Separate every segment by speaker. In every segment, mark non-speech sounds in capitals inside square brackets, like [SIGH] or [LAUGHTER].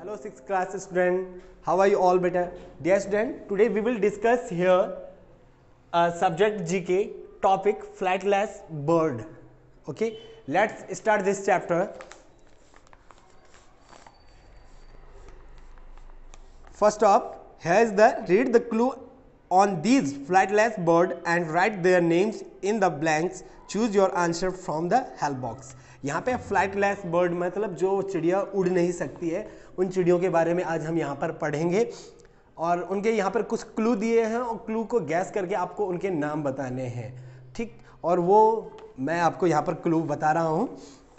Speaker 1: Hello, sixth class student. How are you all, better? Dear student, today we will discuss here a subject GK topic flightless bird. Okay, let's start this chapter. First up, here is the read the clue on these flightless bird and write their names in the blanks. Choose your answer from the help box. यहाँ पे flightless bird मतलब जो चिड़िया उड़ नहीं सकती है, उन चिड़ियों के बारे में आज हम यहाँ पर पढ़ेंगे। और उनके यहाँ पर कुछ क्लू दिए हैं और क्लू को गैस करके आपको उनके नाम बताने हैं। ठीक? और वो मैं आपको यहाँ पर क्लू बता रहा हूँ।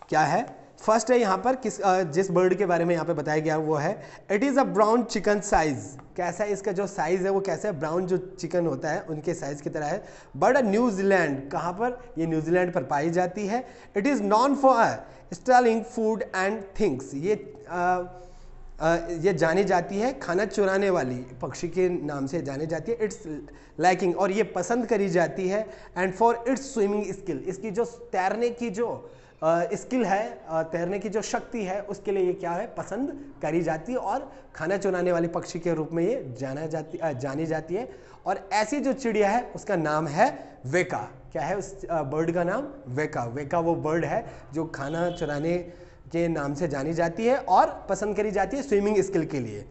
Speaker 1: क्या है? फ़र्स्ट है यहाँ पर किस जिस बर्ड के बारे में यहाँ पे बताया गया वो है। It is a brown chicken size कैसा है इसका जो साइज़ है वो कैसा है? ब्राउन जो चिकन होता है उनके साइज़ की तरह है। बर्ड न्यूजीलैंड कहाँ पर? ये न्यूजीलैंड पर पाई जाती है। It is known for stealing food and things ये आ, ये जानी जाती है खाना चुराने वाली पक्षी के नाम से जानी जाती है। इट्स लाइकिंग और ये पसंद करी जाती है। And for its swimming skill इसकी जो तैरने की जो स्किल है तैरने की जो शक्ति है, उसके लिए ये क्या है, पसंद करी जाती है और खाना चुराने वाले पक्षी के रूप में ये जाना जाती जानी जाती है। और ऐसी जो चिड़िया है, उसका नाम है वेका। क्या है उस बर्ड का नाम? वेका। वेका वो बर्ड है जो खाना चुराने के नाम से जानी जाती है और पसंद करी जाती है स्विमिंग स्किल के लिए।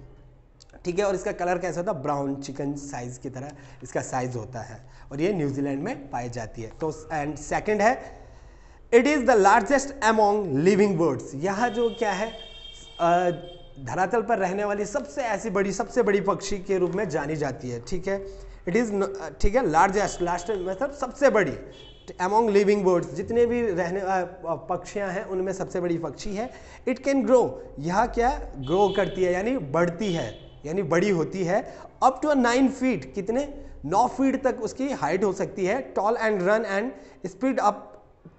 Speaker 1: ठीक है, और इसका कलर कैसा होता है? ब्राउन चिकन साइज़ की तरह इसका साइज़ होता है और ये न्यूजीलैंड में पाई जाती है। तो एंड सेकंड है it is the largest among living birds यह जो क्या है धरातल पर रहने वाली सबसे ऐसी बड़ी, सबसे बड़ी पक्षी के रूप में जानी जाती है, ठीक है? इट इज़ ठीक है? लार्जेस्ट लास्ट मतलब सबसे बड़ी एमोंग लिविंग बर्ड्स जितने भी रहने पक्षियाँ हैं, उनमें सबसे बड़ी पक्षी है। इट कैन ग्रो यह क्या ग्रो करती है, यानी बढ़ती है, यानी बड़ी होती है। अप टू नाइन फीट कितने? नौ फीट तक उसकी हाइट हो सकती है। Tall and run and speed up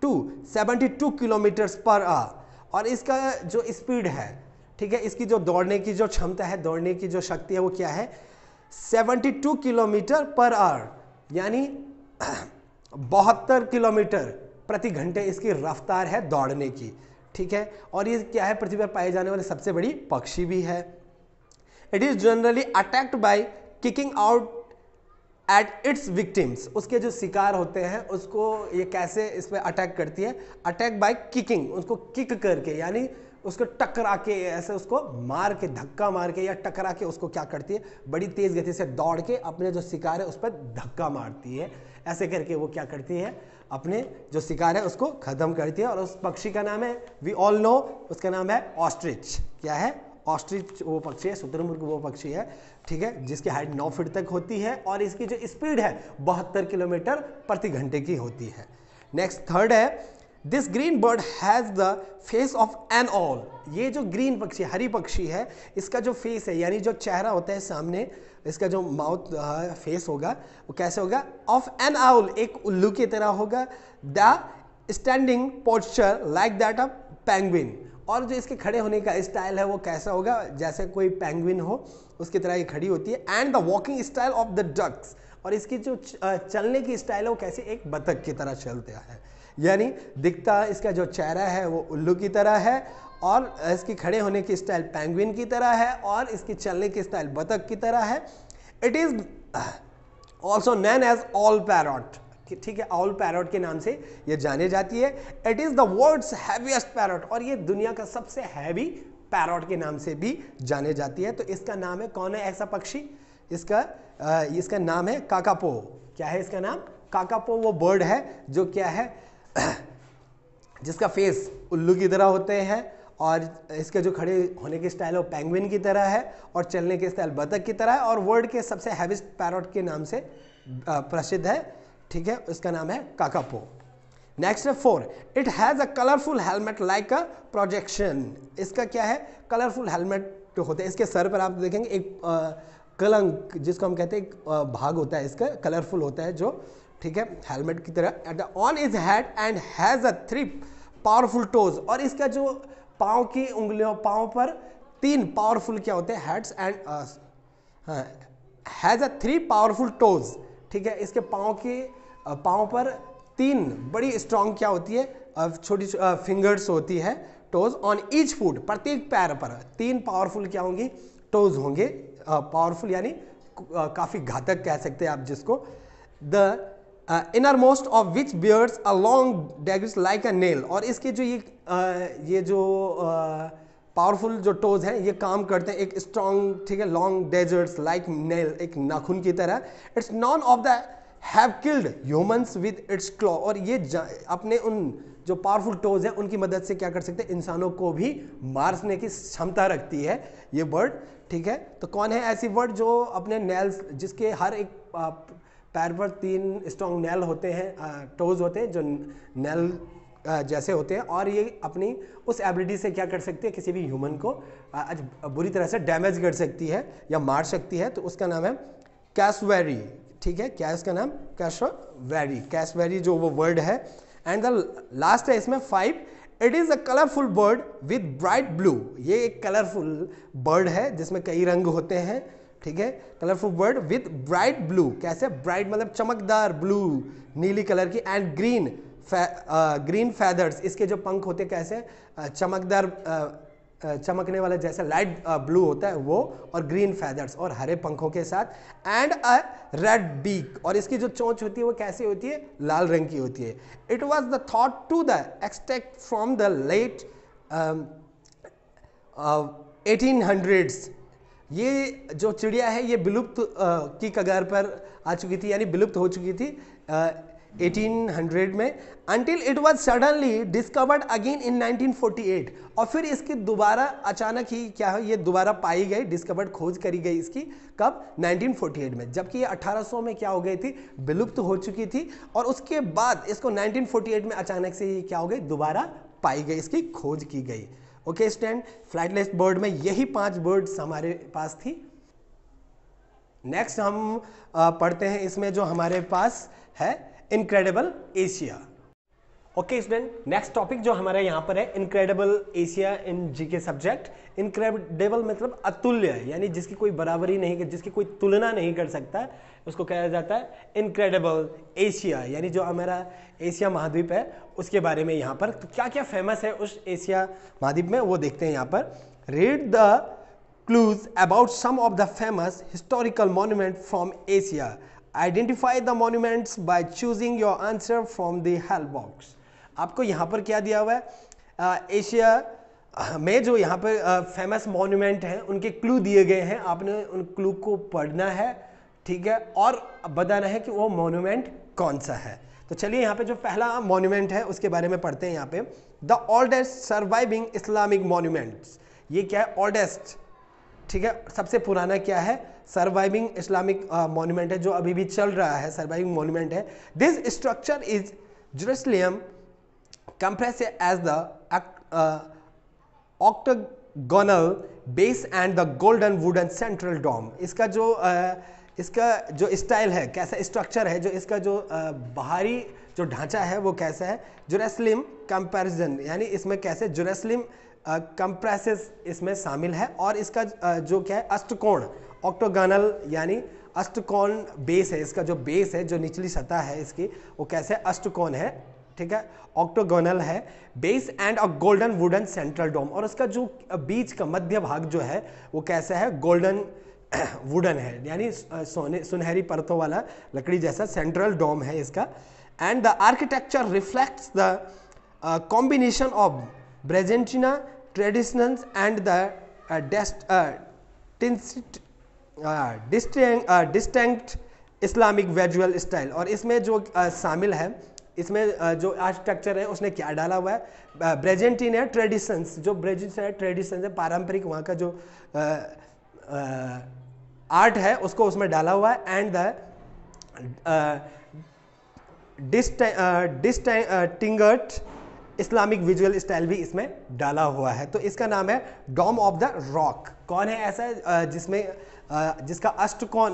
Speaker 1: to 72 kilometres per hour. और इसका जो स्पीड है, ठीक है, इसकी जो दौड़ने की जो क्षमता है, दौड़ने की जो शक्ति है, वो क्या है? 72 किलोमीटर पर आवर। यानी [CLEARS THROAT] बहत्तर किलोमीटर प्रति घंटे इसकी रफ्तार है दौड़ने की, ठीक है? और ये क्या है? पृथ्वी पर पाए जाने वाले सबसे बड़ी पक्षी भी है। It is generally attacked by kicking out at its victims उसके जो शिकार होते हैं, उसको ये कैसे इस पर अटैक करती है? अटैक बाय किकिंग उसको किक करके, यानी उसको टकरा के, ऐसे उसको मार के, धक्का मार के या टकरा के उसको क्या करती है? बड़ी तेज गति से दौड़ के अपने जो शिकार है, उस पर धक्का मारती है। ऐसे करके वो क्या करती है? अपने जो शिकार है, उसको खत्म करती है। और उस पक्षी का नाम है वी ऑल नो उसका नाम है ऑस्ट्रिच क्या है? ऑस्ट्रिच वो पक्षी है शुतुरमुर्ग वो पक्षी है, ठीक है, जिसकी हाइट नौ फीट तक होती है और इसकी जो स्पीड है, बहत्तर किलोमीटर प्रति घंटे की होती है। नेक्स्ट थर्ड है this green bird has the face of an owl ये जो ग्रीन पक्षी, हरी पक्षी है, इसका जो फेस है, यानी जो चेहरा होता है सामने, इसका जो माउथ फेस होगा, वो कैसे होगा? ऑफ़ एन आउल एक उल्लू की तरह होगा, the standing posture like that of penguin और जो इसके खड़े होने का स्टाइल है वो कैसा होगा? जैसे कोई पेंगविन हो, उसकी तरह ये खड़ी होती है। And the walking style of the ducks और इसकी जो चलने की स्टाइल है वो कैसे? एक बतख की तरह चलता है। यानी दिखता इसका जो चेहरा है वो उल्लू की तरह है और इसकी खड़े होने की स्टाइल पेंगुइन की तरह है और इसकी चलने की स्टाइल बतख की तरह है। It is also known as owl parrot ठीक है ऑल पैरॉट के नाम से ये जाने जाती है। It is the world's heaviest parrot और ये दुनिया का सबसे हैवी पैरॉट के नाम से भी जाने जाती है। तो इसका नाम है कौन है ऐसा पक्षी? इसका आ, इसका नाम है काकापो। क्या है इसका नाम? काकापो वो बर्ड है जो क्या है? [CLEARS THROAT] जिसका फेस उल्लू की तरह होते हैं और इसके जो खड़े होने की स्टाइल है वो पेंगुइन की तरह है और चलने की स्टाइल बतख की तरह है और वर्ल्ड के सबसे हैवीस्ट पैरॉट के नाम से प्रसिद्ध है। ठीक है? इसका नाम है काकापो। नेक्स्ट है four it has a colourful helmet like a projection इसका क्या है? कलरफुल हेलमेट जो होते हैं। इसके सर पर आप देखेंगे, एक कलंक, जिसको हम कहते हैं भाग होता है इसका कलरफुल होता है जो, ठीक है? हेलमेट की तरह। On is head and has a three powerful toes और इसका जो पाँव की उंगलियों, पाँव पर तीन पावरफुल क्या होते हैं? Heads and has a three powerful toes ठीक है? इसके पाँव की पाँव पर तीन बड़ी स्ट्रांग क्या होती है? छोटी फिंगर्स होती है टोज ऑन ईच फुट प्रत्येक पैर पर। तीन पावरफुल क्या होंगी? टोज होंगे। पावरफुल यानी काफ़ी घातक कह सकते हैं आप जिसको। The innermost of which bears a long dagger like a nail और इसके जो ये uh, ये जो पावरफुल uh, जो टोज हैं ये काम करते हैं एक स्ट्रॉन्ग ठीक है लॉन्ग डेजर्ट्स लाइक नेल एक नाखून की तरह। It's known of the have killed humans with its claw और ये अपने उन जो पावरफुल टोज हैं, उनकी मदद से क्या कर सकते हैं? इंसानों को भी मारने की क्षमता रखती है ये बर्ड ठीक है? तो कौन है ऐसी बर्ड जो अपने नेल्स जिसके हर एक पैर पर तीन स्ट्रॉन्ग नेल होते हैं टोज होते हैं, जो नेल जैसे होते हैं, और ये अपनी उस एबिलिटी से क्या कर सकती है? किसी भी ह्यूमन को बुरी तरह से डैमेज कर सकती है या मार सकती है तो उसका नाम है कैसवेरी ठीक है, क्या इसका नाम? कैशवेरी कैसवेरी जो वो वर्ड है. एंड द लास्ट है इसमें five it is a colourful bird with bright blue ये एक कलरफुल बर्ड है, जिसमें कई रंग होते हैं. ठीक है? Colourful bird with bright blue कैसे? ब्राइट मतलब चमकदार ब्लू नीली कलर की. एंड ग्रीन ग्रीन फैदर्स इसके जो पंख होते कैसे? चमकदार चमकने वाला जैसा लाइट ब्लू होता है वो, और ग्रीन फैदर्स और हरे पंखों के साथ एंड अ रेड बीक और इसकी जो चोंच होती है वो कैसी होती है? लाल रंग की होती है. It was the thought to the extinct from the late eighteen hundreds ये जो चिड़िया है, ये विलुप्त की कगार पर आ चुकी थी, यानी विलुप्त हो चुकी थी 1800 में until it was suddenly discovered again in 1948 और फिर इसकी दोबारा अचानक ही क्या है, ये दोबारा पाई गई डिस्कवर्ड खोज करी गई इसकी, कब? 1948 में। जबकि ये 1800 में क्या हो गई थी? विलुप्त हो चुकी थी। और उसके बाद इसको 1948 में अचानक से ये क्या हो गई? दोबारा पाई गई इसकी, खोज की गई। ओके स्टैंड फ्लाइटलेस बर्ड में यही पाँच बर्ड्स हमारे पास थी। नेक्स्ट हम पढ़ते हैं इसमें जो हमारे पास है। Incredible Asia okay student next topic जो हमारे यहाँ पर है incredible Asia in GK subject incredible मतलब अतुल्य, यानी जिसकी कोई बराबरी नहीं, जिसकी कोई तुलना नहीं कर सकता, उसको कहा जाता है इनक्रेडिबल एशिया यानी जो हमारा एशिया महाद्वीप है, उसके बारे में यहाँ पर. तो क्या क्या फ़ेमस है उस एशिया महाद्वीप में? वो देखते हैं यहाँ पर. Read the clues about some of the famous historical monument from Asia identify the monuments by choosing your answer from the help box आपको यहाँ पर क्या दिया हुआ है? एशिया, में जो यहाँ पर फ़ेमस मॉन्यूमेंट हैं, उनके क्लू दिए गए हैं। आपने उन क्लू को पढ़ना है, ठीक है? और बताना है कि वो मॉन्यूमेंट कौन सा है। तो चलिए यहाँ पे जो पहला मॉन्यूमेंट है, उसके बारे में पढ़ते हैं यहाँ पे। The oldest surviving Islamic monuments ये क्या है? ओल्डेस्ट ठीक है? सबसे पुराना क्या है? सर्वाइविंग इस्लामिक मॉन्यूमेंट है जो अभी भी चल रहा है सर्वाइविंग मॉन्यूमेंट है। This structure is Jerusalem comprises as the octagonal base and the golden wooden central dome इसका जो uh, इसका जो स्टाइल है कैसा स्ट्रक्चर है जो इसका जो बाहरी जो ढांचा है वो कैसा है? जुरेसलिम कंपैरिजन यानी इसमें कैसे जुरेसलिम कंप्रेसिस इसमें शामिल है और इसका जो क्या है अष्टकोण। ऑक्टोगनल यानी अष्टकोण बेस है, इसका जो बेस है, जो निचली सतह है इसकी, वो कैसे अष्टकोण है, ठीक है? ऑक्टोगोनल है, base and a golden wooden central dome. और उसका जो बीच का मध्य भाग जो है, वो कैसा है? गोल्डन [CLEARS THROAT] वुडन है, यानी सोने, सुनहरी परतों वाला लकड़ी जैसा सेंट्रल डोम है इसका। And the architecture reflects the combination of Byzantine, traditionals and the distinct Islamic visual style और इसमें जो शामिल है, इसमें जो आर्किटेक्चर है, उसने क्या डाला हुआ है? ब्रेजेंटिन है ट्रेडिशंस जो ब्रेजेंट है ट्रेडिशंस है, पारंपरिक वहाँ का जो आर्ट है, उसको उसमें डाला हुआ है. And the distinct Islamic visual style भी इसमें डाला हुआ है. तो इसका नाम है डॉम ऑफ़ द रॉक कौन है ऐसा जिसमें जिसका अष्टकोण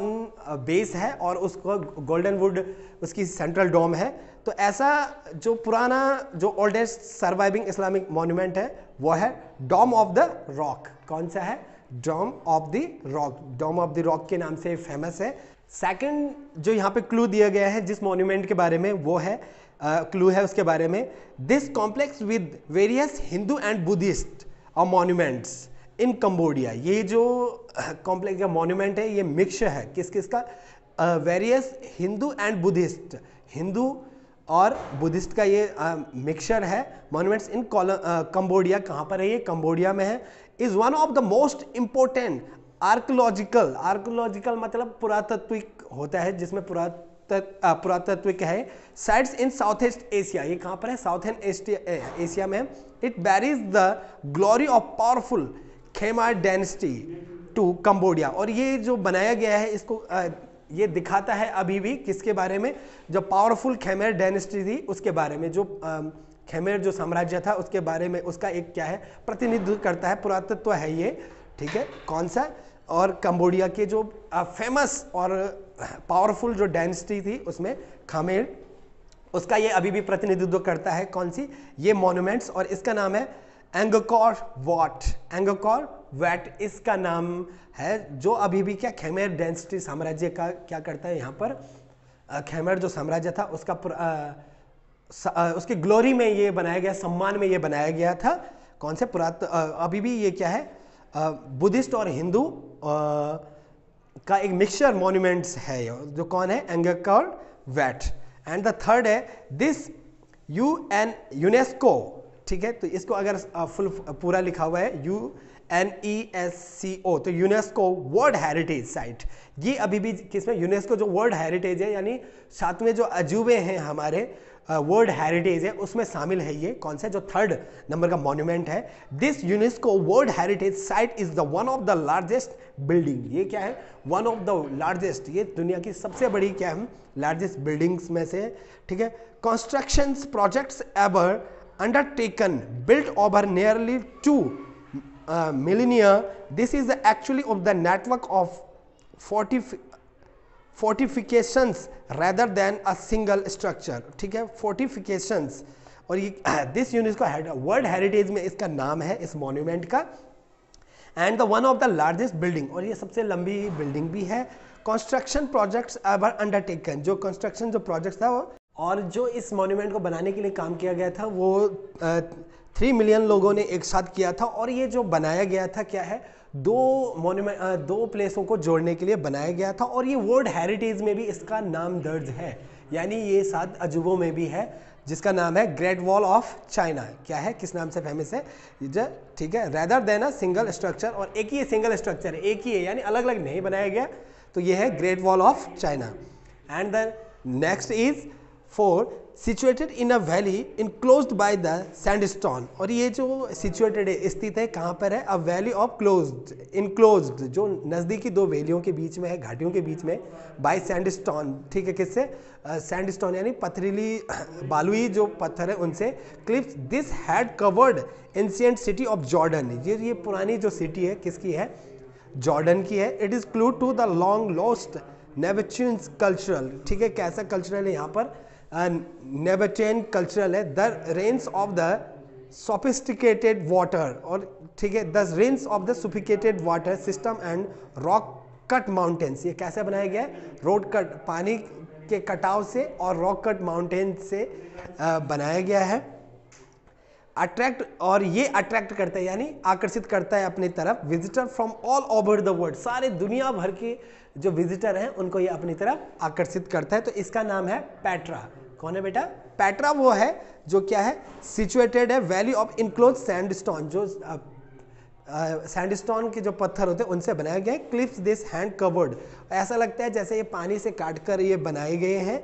Speaker 1: बेस है और उसको गोल्डन वुड उसकी सेंट्रल डोम है। तो ऐसा जो पुराना जो ओल्डेस्ट सर्वाइविंग इस्लामिक मॉन्यूमेंट है वो है डॉम ऑफ़ द रॉक कौन सा है? Dome of the rock dome of the rock के नाम से फ़ेमस है। सेकंड जो यहाँ पे क्लू दिया गया है जिस मॉन्यूमेंट के बारे में वो है क्लू uh, है उसके बारे में। This complex with various Hindu and Buddhist और मॉन्यूमेंट्स इन कम्बोडिया ये जो कॉम्प्लेक्स या मॉन्यूमेंट है, ये मिक्सचर है। किस किस का? Various Hindu and Buddhist Hindu और बुद्धिस्ट का ये मिक्सचर है। मॉन्यूमेंट्स इन कम्बोडिया कहाँ पर है? ये कम्बोडिया में है। Is one of the most important archaeological archaeological मतलब पुरातत्विक होता है, जिसमें पुरात पुरातत्विक है। Sites in South East Asia ये कहाँ पर है? साउथ ईस्ट एशिया में it buries the glory of powerful Khmer dynasty to Cambodia और ये जो बनाया गया है, इसको ये दिखाता है अभी भी किसके बारे में? जो पावरफुल खेमेर डेनेस्टी थी, उसके बारे में, जो खेमेर जो साम्राज्य था, उसके बारे में, उसका एक क्या है, प्रतिनिधित्व करता है, पुरातत्व है ये, ठीक है? कौन सा? और कंबोडिया के जो फ़ेमस और पावरफुल जो डेनेस्टी थी, उसमें खामेर उसका ये अभी भी प्रतिनिधित्व करता है, कौन सी? ये मॉन्यूमेंट्स और इसका नाम है एंगोकॉर वॉट एंगोकॉर वैट इसका नाम है जो अभी भी क्या खेमेर डेंसिटी साम्राज्य का क्या करता है यहाँ पर? खेमेर जो साम्राज्य था उसका आ, उसकी ग्लोरी में ये बनाया गया सम्मान में ये बनाया गया था। कौन से? पुरात अभी भी ये क्या है? बुद्धिस्ट और हिंदू का एक मिक्सचर मॉन्यूमेंट्स है जो कौन है? Angkor Wat and the third है दिस यू एन यूनेस्को ठीक है? तो इसको अगर फुल पूरा लिखा हुआ है, U N E S C O तो यूनेस्को वर्ल्ड हेरिटेज साइट। ये अभी भी किसमें? यूनेस्को जो वर्ल्ड हेरिटेज है, यानी सातवें जो अजूबे हैं हमारे वर्ल्ड हेरिटेज है, उसमें शामिल है ये। कौन सा? जो थर्ड नंबर का मॉन्यूमेंट है। This UNESCO world heritage site is the one of the largest building. ये क्या है? One of the largest. ये दुनिया की सबसे बड़ी क्या है लार्जेस्ट बिल्डिंग्स में से, ठीक है? Construction projects ever undertaken, built over nearly two uh, millennia. This is actually of the network of fortif fortifications rather than a single structure. ठीक है fortifications और ये दिस यूनेस्को वर्ल्ड हेरिटेज में इसका नाम है इस मॉन्यूमेंट का and the one of the largest building और ये सबसे लंबी बिल्डिंग भी है कंस्ट्रक्शन प्रोजेक्ट्स एवर अंडरटेकन जो कंस्ट्रक्शन जो प्रोजेक्ट था वो और जो इस मॉन्यूमेंट को बनाने के लिए काम किया गया था, वो थ्री मिलियन लोगों ने एक साथ किया था और ये जो बनाया गया था क्या है? दो मॉन्यूमेंट दो प्लेसों को जोड़ने के लिए बनाया गया था और ये वर्ल्ड हेरिटेज में भी इसका नाम दर्ज है। यानी ये सात अजूबों में भी है, जिसका नाम है ग्रेट वॉल ऑफ़ चाइना क्या है? किस नाम से फ़ेमस है? ठीक है? Rather than a single structure और एक ही सिंगल स्ट्रक्चर एक ही है, यानी अलग अलग नहीं बनाया गया। तो ये है Great Wall of China and the next is for situated in a valley enclose by the sandstone और ये जो सिचुएटेड है, स्थित है, कहाँ पर है? A valley of close enclose जो नज़दीकी दो वैलियों के बीच में है, घाटियों के बीच में बाय सैंडस्टोन ठीक है किससे? सैंडस्टोन यानी पथरीली, [CLEARS THROAT] बालुई जो पत्थर है, उनसे cliffs this had covered ancient city of Jordan ये ये पुरानी जो सिटी है, किसकी है? जॉर्डन की है. It is clue to the long lost Nabataeans cultural ठीक है, कैसा कल्चरल है यहाँ पर? नेबेटेन कल्चरल है the remains of the sophisticated water और ठीक है the remains of the sophisticated water system and rock cut mountains ये कैसे बनाया गया है? रोड कट पानी के कटाव से और रॉक कट माउंटेन से बनाया गया है। अट्रैक्ट और ये अट्रैक्ट करता है, यानी आकर्षित करता है अपनी तरफ़। Visitor from all over the world सारे दुनिया भर के जो विजिटर हैं, उनको ये अपनी तरफ़ आकर्षित करता है। तो इसका नाम है पैट्रा कौन है बेटा? पैट्रा वो है जो क्या है? सिचुएटेड है वैली ऑफ़ इनक्लोज सैंडस्टोन जो सैंडस्टोन के जो पत्थर होते हैं, उनसे बनाया गया है। क्लिप्स दिस हैंड कवर्ड ऐसा लगता है जैसे ये पानी से काट कर ये बनाए गए हैं,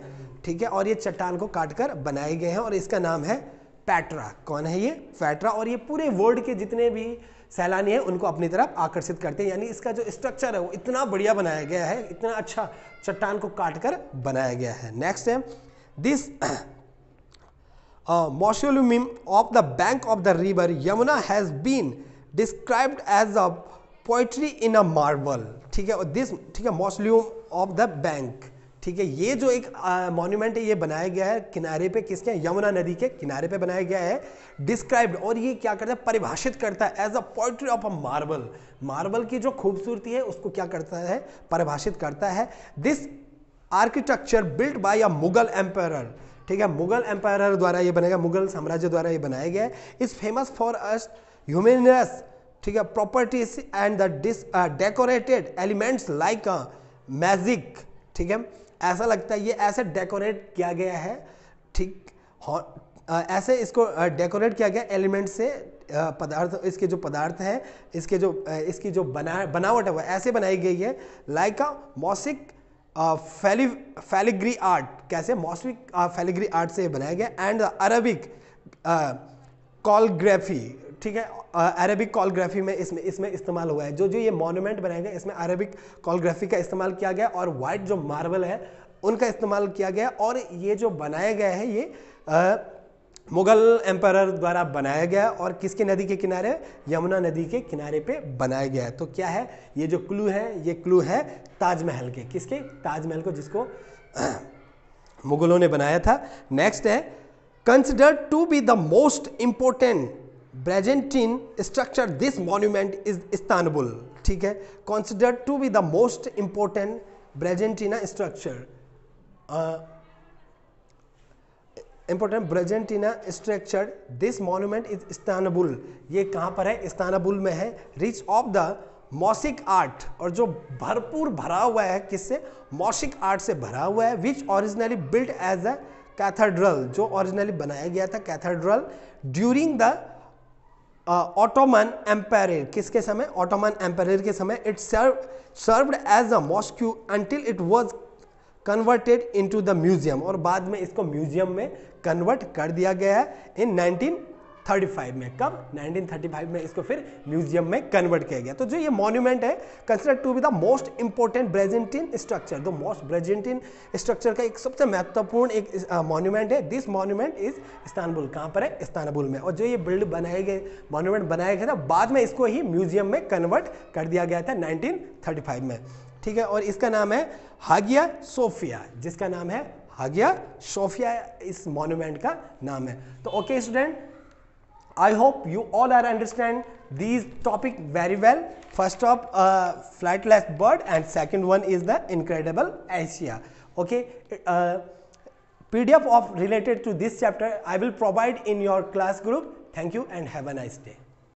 Speaker 1: ठीक है? और ये चट्टान को काट कर बनाए गए हैं, और इसका नाम है पैट्रा कौन है ये? पैट्रा और ये पूरे वर्ल्ड के जितने भी सैलानी है, उनको अपनी तरफ़ आकर्षित करते हैं। यानी इसका जो स्ट्रक्चर है, वो इतना बढ़िया बनाया गया है, इतना अच्छा चट्टान को काट कर बनाया गया है। नेक्स्ट है this mausoleum of the bank of the river Yamuna has been described as a poetry in a marble ठीक है, और दिस ठीक है मॉशोल्यूम ऑफ़ द बैंक ठीक है, ये जो एक मॉन्यूमेंट है, ये बनाया गया है किनारे पे, किसके, यमुना नदी के किनारे पे बनाया गया है डिस्क्राइब्ड और ये क्या करता है, परिभाषित करता है as a poetry of a marble marble की जो खूबसूरती है, उसको क्या करता है, परिभाषित करता है. This architecture built by a Mughal empire ठीक है मुगल एम्पायर द्वारा ये बनेगा मुगल साम्राज्य द्वारा ये बनाया गया है। Is famous for as luminous ठीक है properties and the this decorated elements like magic ठीक है। ऐसा लगता है ये ऐसे डेकोरेट किया गया है, ठीक ऐसे इसको डेकोरेट किया गया एलिमेंट से पदार्थ, इसके जो पदार्थ हैं, इसके जो इसकी जो बना, बनावट है, वो ऐसे बनाई गई है लाइक अ मॉसिक फैली, फैलिग्री आर्ट, कैसे मौसमी फैलिग्री आर्ट से बनाया गया एंड अरबिक कॉलग्राफी ठीक है? अरबिक कॉलग्राफी में इसमें इसमें इस्तेमाल हुआ है। जो जो ये मोनूमेंट बनाए गए इसमें अरबिक कॉलग्राफी का इस्तेमाल किया गया, और वाइट जो मार्बल है, उनका इस्तेमाल किया गया, और ये जो बनाया गया है, ये मुगल एम्पायर द्वारा बनाया गया और किसके नदी के किनारे? यमुना नदी के किनारे पे बनाया गया है। तो क्या है? ये जो क्लू है, ये क्लू है ताजमहल के। किसके? ताजमहल को, जिसको [CLEARS THROAT] मुगलों ने बनाया था। नेक्स्ट है consider to be the most important Byzantine structure this monument is Istanbul ठीक है? Consider to be the most important Byzantine structure important Byzantine structure this monument is Istanbul ये कहाँ पर है? इस्तानबुल में है. Rich of the mosaic art और जो भरपूर भरा हुआ है, किससे? मौसिक आर्ट से भरा हुआ है which originally built as a cathedral जो ओरिजिनली बनाया गया था cathedral during the Ottoman empire किसके समय? ऑटोमन एम्पायर के समय. It serve served as a mosque until it was converted into the museum और बाद में इसको म्यूज़ियम में कन्वर्ट कर दिया गया है इन 1935 में, कब? 1935 में इसको फिर म्यूज़ियम में कन्वर्ट किया गया। तो जो ये मॉन्यूमेंट है consider to be the most important Byzantine structure the most Byzantine structure का एक सबसे महत्वपूर्ण एक मॉन्यूमेंट है। दिस मॉन्यूमेंट इज़ इस्तानबुल कहाँ पर है? इस्तानबुल में। और जो ये बिल्ड बनाए गए मॉन्यूमेंट बनाया गया था बाद में इसको ही म्यूज़ियम में कन्वर्ट कर दिया गया था नाइनटीन में। ठीक है? और इसका नाम है हागिया सोफिया। जिसका नाम है हागिया सोफिया, इस मॉन्यूमेंट का नाम है। तो okay student I hope you all are understand these topic very well. First up, uh, flightless bird and second one is the incredible Asia. Okay. Uh, PDF of related to this chapter I will provide in your class group. Thank you and have a nice day.